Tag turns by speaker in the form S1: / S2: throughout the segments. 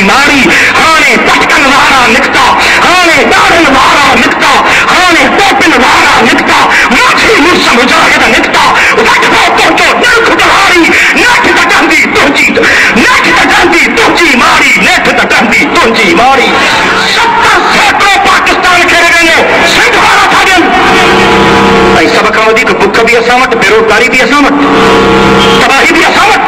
S1: ہانے ماری ہانے پٹکن وارا نکتا ہانے دارن وارا نکتا ہانے دوپن وارا نکتا مکھی مرسم جاہد نکتا وٹ بے تو تو نلک تہاری نیٹھ تا جاندی تنجی نیٹھ تا جاندی تنجی ماری نیٹھ تا جاندی تنجی ماری۔ ستر سیکرو پاکستان کھیرے گئے نے سندھ وارا تھا جن۔ ایسا بکاو دی کہ بکھا بھی اسامت بیروتاری بھی اسامت تباہی بھی اسامت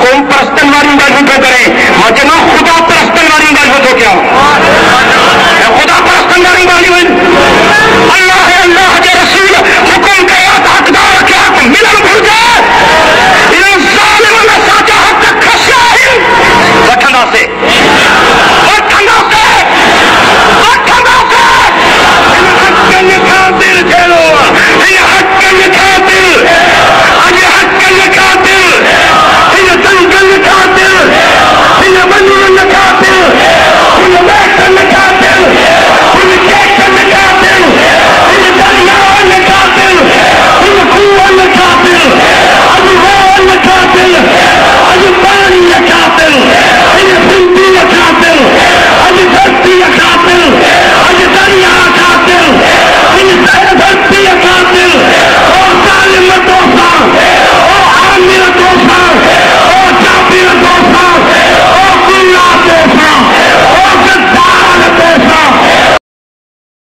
S1: کوئی پرستن والی بازی پہ کریں مگر خدا